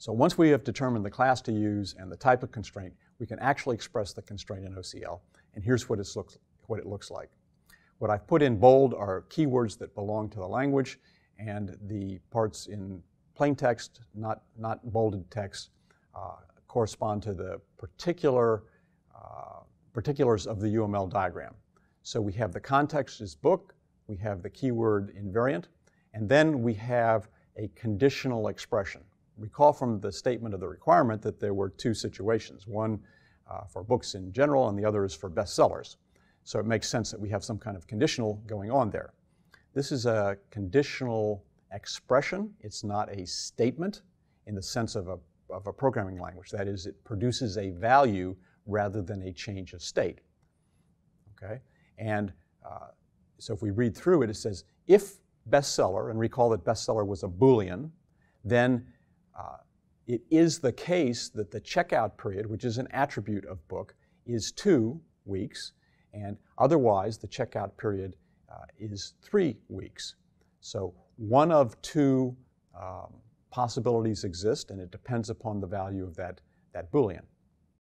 So once we have determined the class to use and the type of constraint, we can actually express the constraint in OCL. And here's what, looks, what it looks like. What I've put in bold are keywords that belong to the language, and the parts in plain text, not, not bolded text, uh, correspond to the particular uh, particulars of the UML diagram. So we have the context is book, we have the keyword invariant, and then we have a conditional expression. Recall from the statement of the requirement that there were two situations, one uh, for books in general and the other is for bestsellers. So it makes sense that we have some kind of conditional going on there. This is a conditional expression. It's not a statement in the sense of a, of a programming language. That is, it produces a value rather than a change of state. Okay? And uh, so if we read through it, it says, if bestseller, and recall that bestseller was a Boolean, then uh, it is the case that the checkout period, which is an attribute of book, is two weeks, and otherwise the checkout period uh, is three weeks. So one of two um, possibilities exist, and it depends upon the value of that, that Boolean.